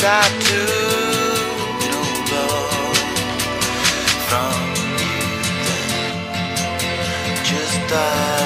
I do from you then just die